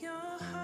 Your heart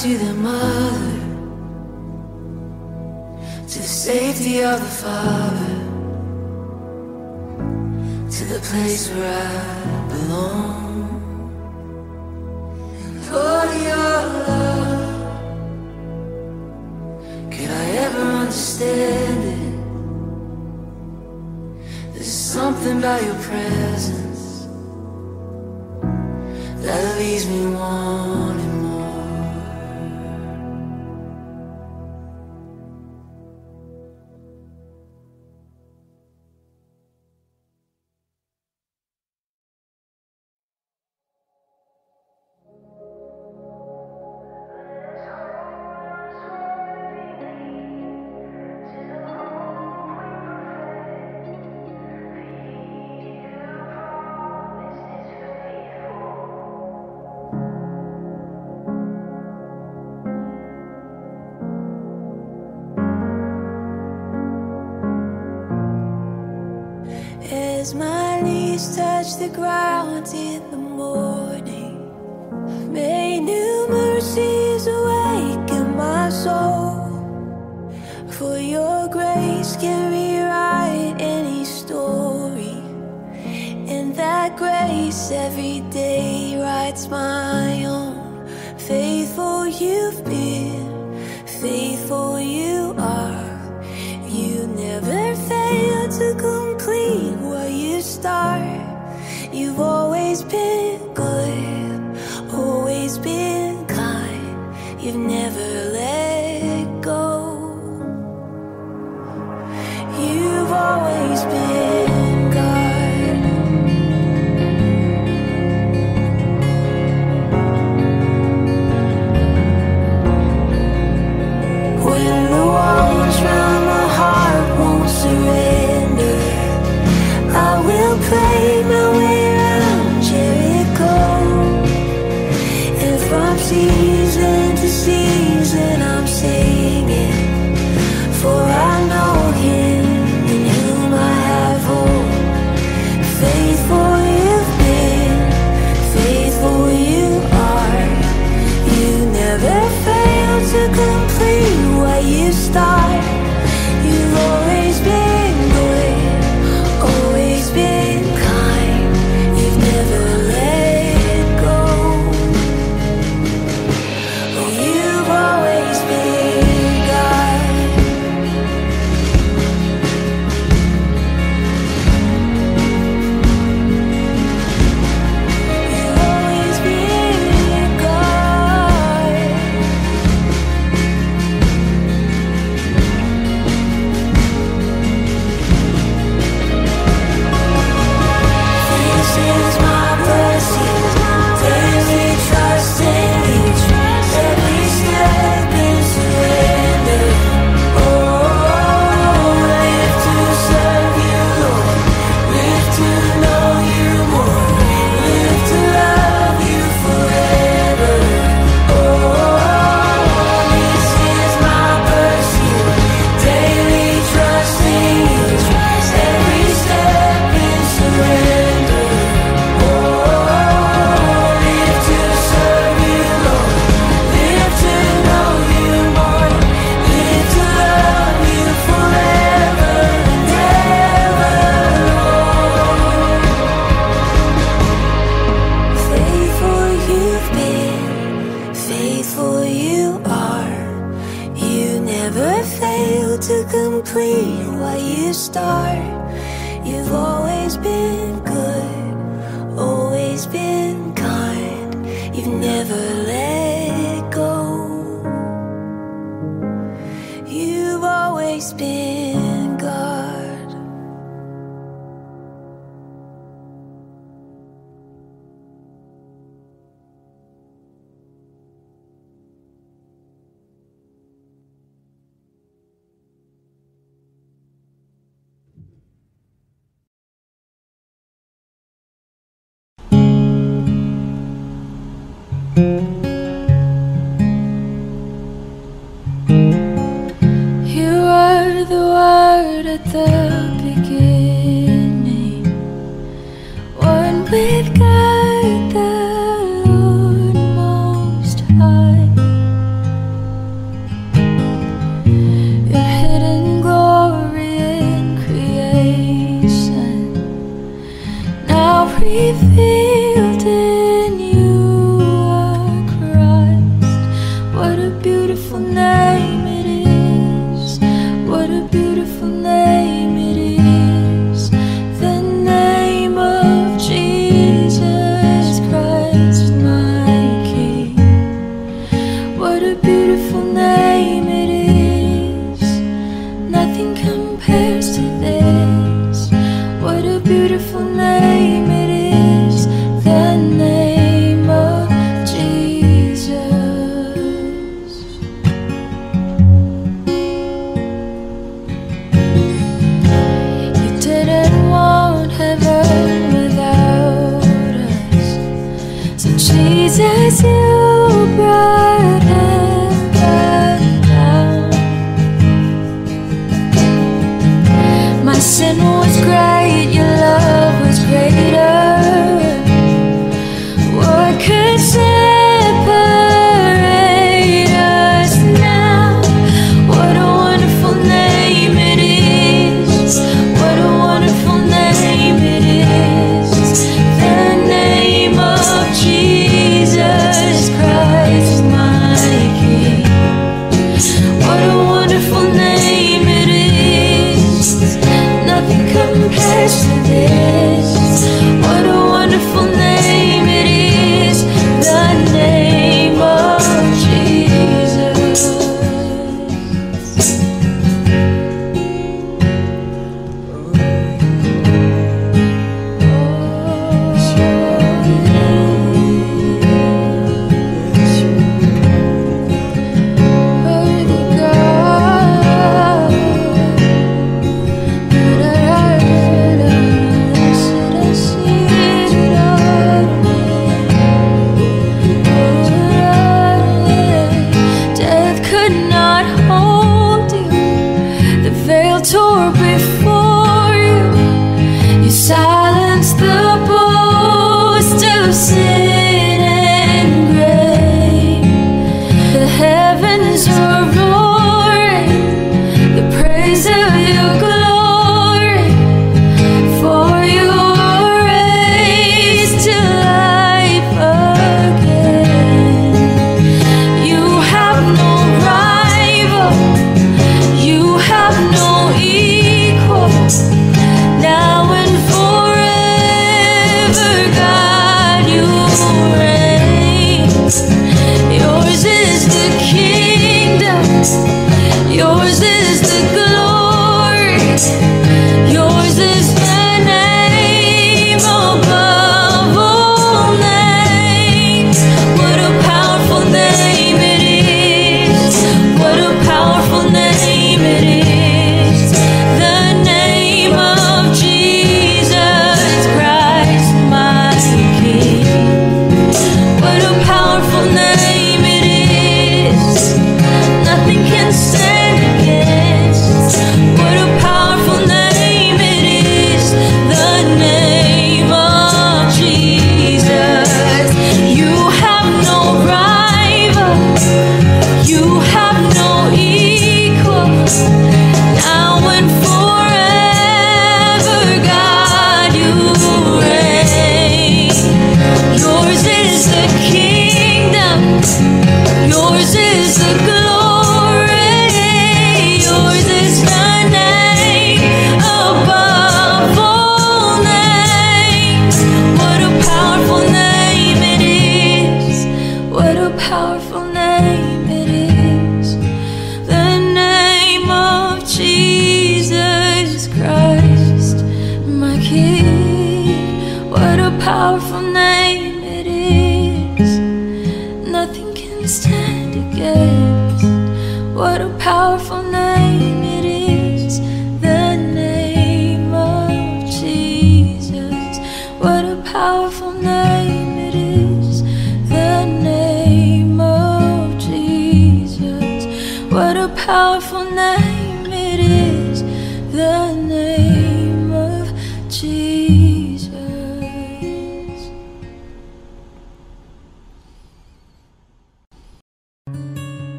to their mother, to the safety of the father, to the place where I. the ground You've always been good, always been kind. You've never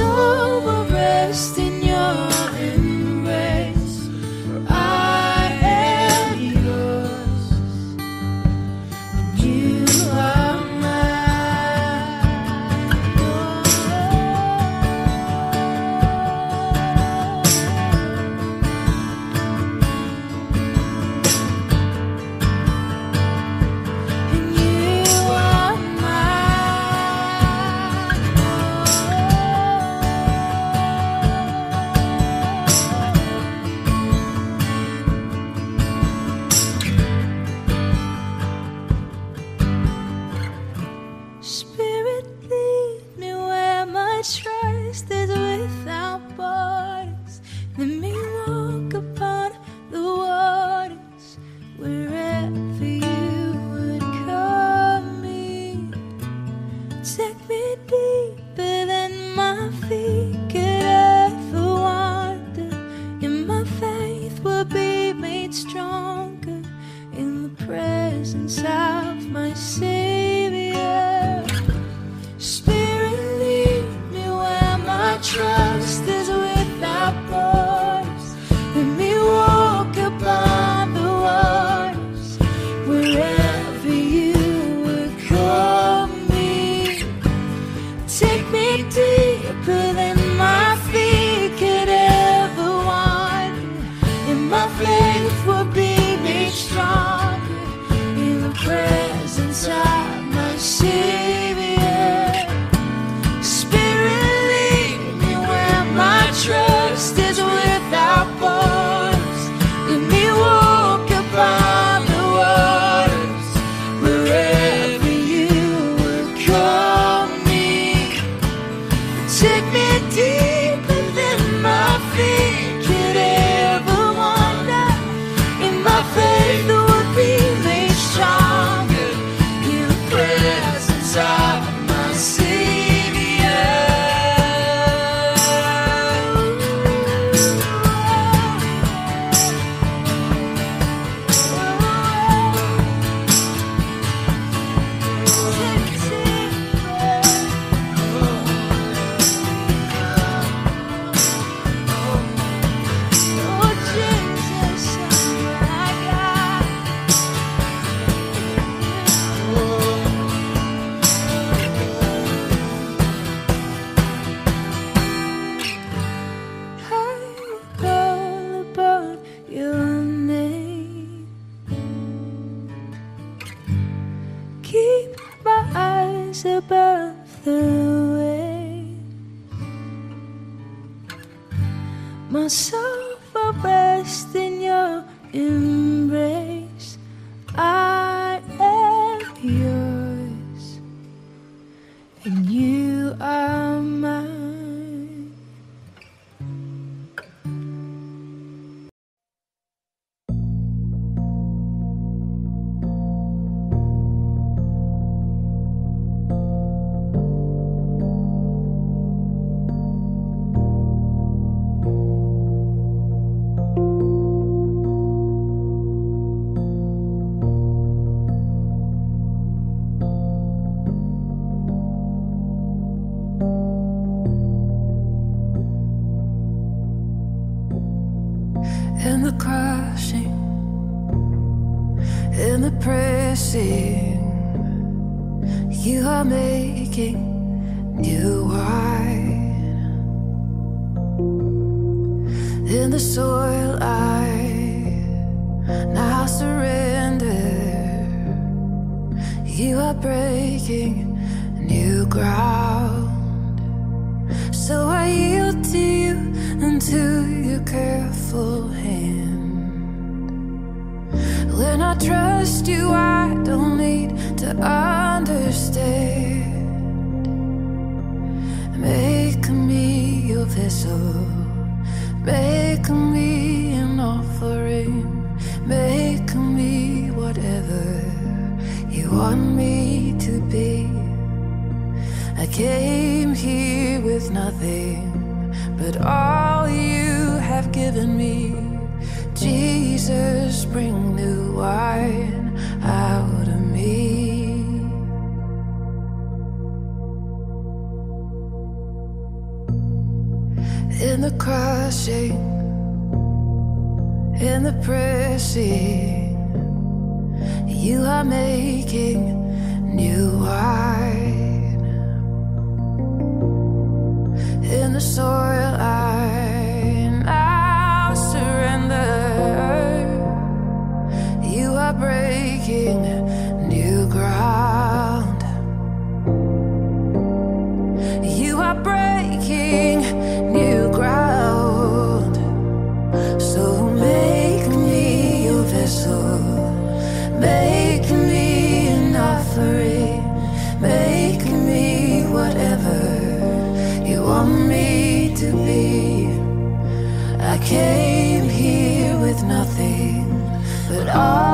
rise, in the pressing, you are making new wine. In the soil, I now surrender. You are breaking new ground. So I yield to you and to your careful hand. I trust you, I don't need to understand. Make me your vessel, make me an offering, make me whatever you want me to be. I came here with nothing but all you have given me. Jesus, bring new wine out of me. In the crushing, in the pressing, you are making new wine in the soil I breaking new ground. You are breaking new ground. So make me your vessel. Make me an offering. Make me whatever you want me to be. I came here with nothing but all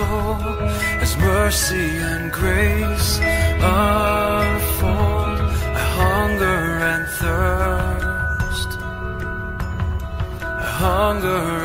soul as mercy and grace unfold. I hunger and thirst. I hunger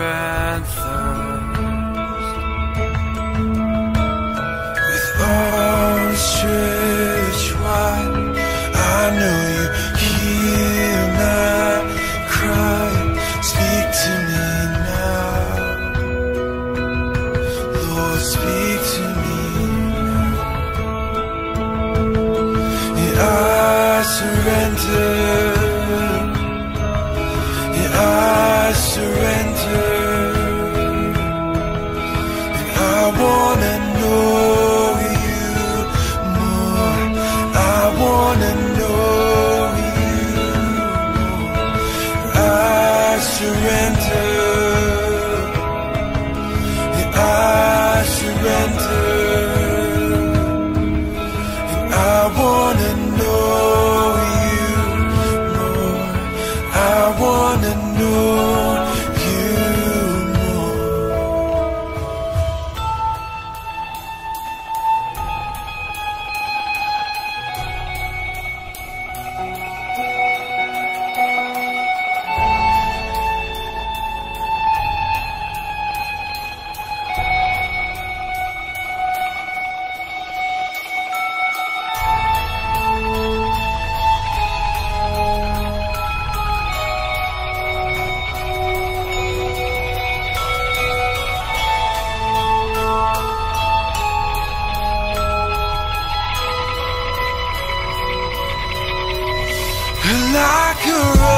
like a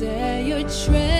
say your treasure.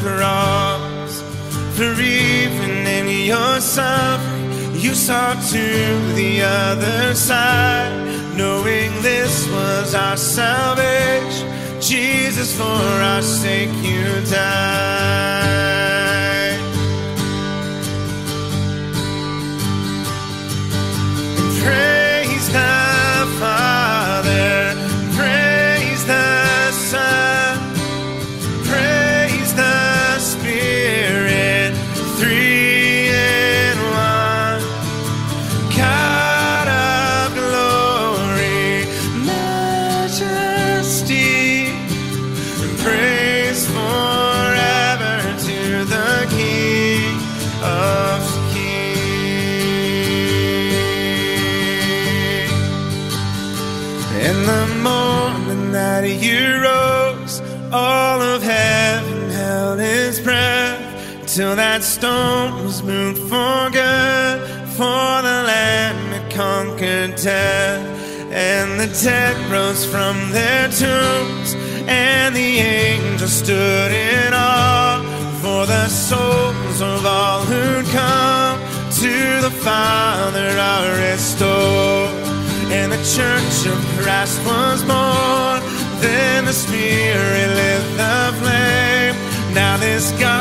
Cross, for even in your suffering, you saw to the other side, knowing this was our salvation. Jesus, for our sake, you died. Praise the Father, praise the Son, that stone was moved for good. For the Lamb had conquered death, and the dead rose from their tombs, and the angels stood in awe. For the souls of all who'd come to the Father are restored and the church of Christ was born. Then the Spirit lit the flame. Now this all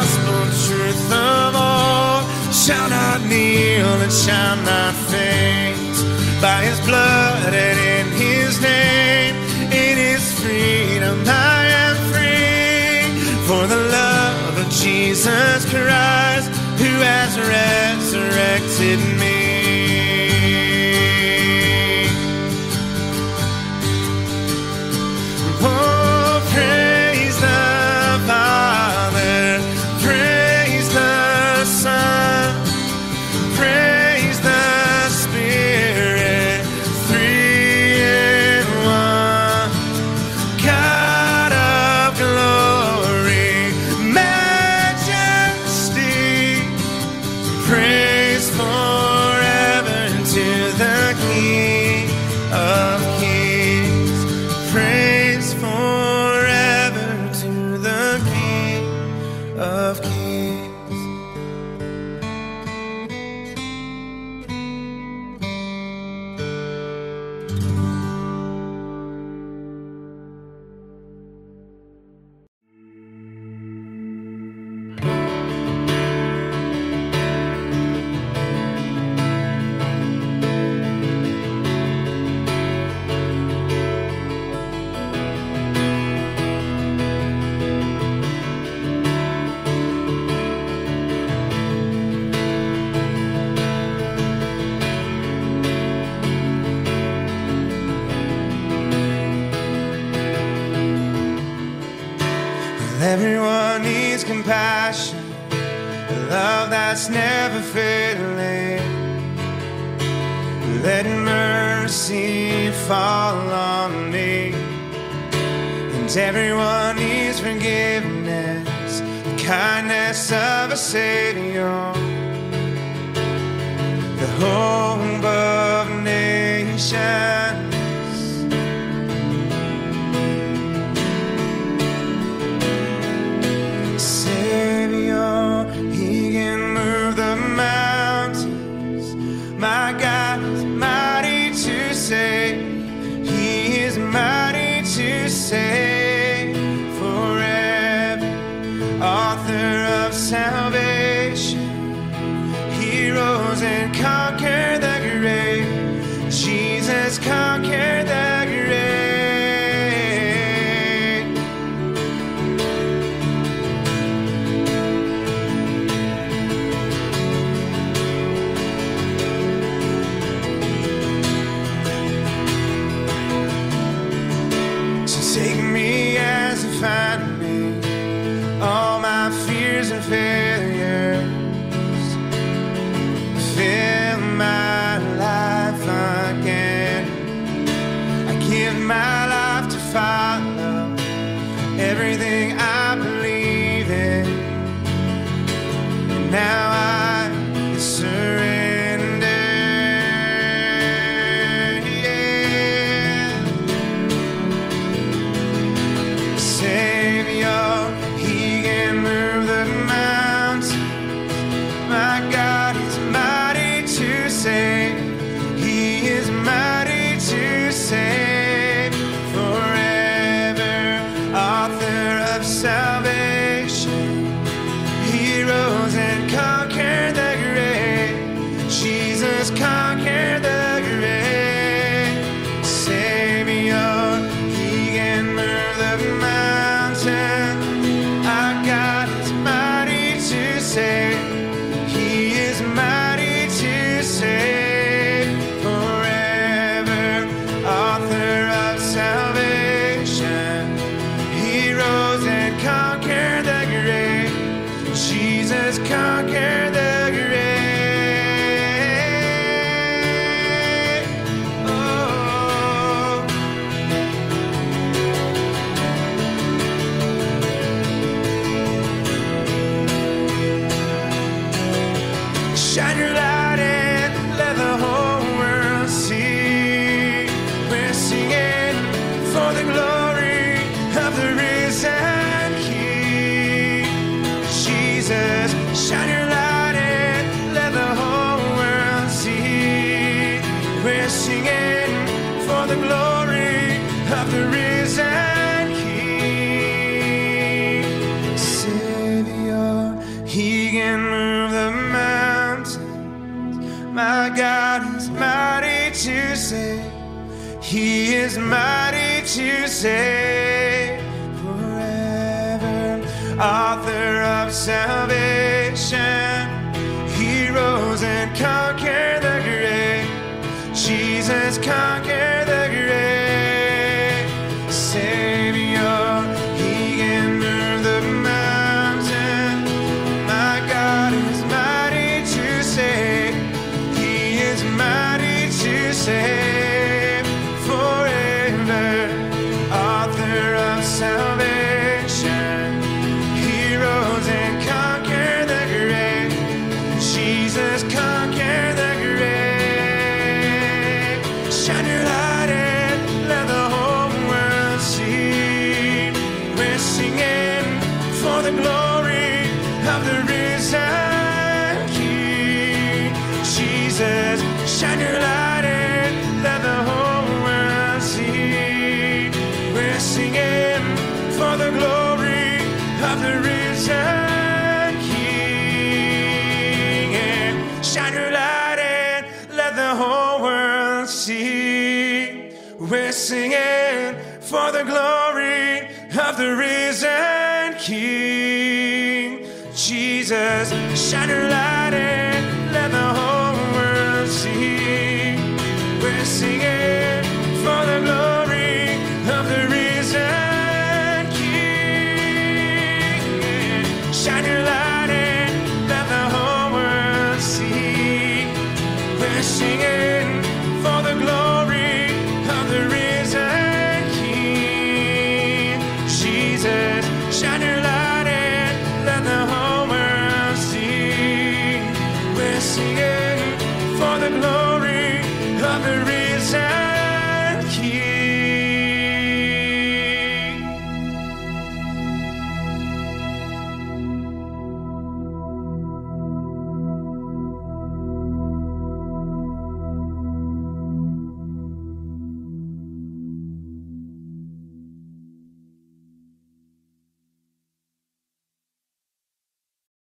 shall not kneel and shall not faint. By His blood and in His name, in His freedom I am free. For the love of Jesus Christ, who has resurrected me. That's never failing. Let mercy fall on me. And everyone needs forgiveness, the kindness of a Savior. The hope of nations. Jesus, shine your light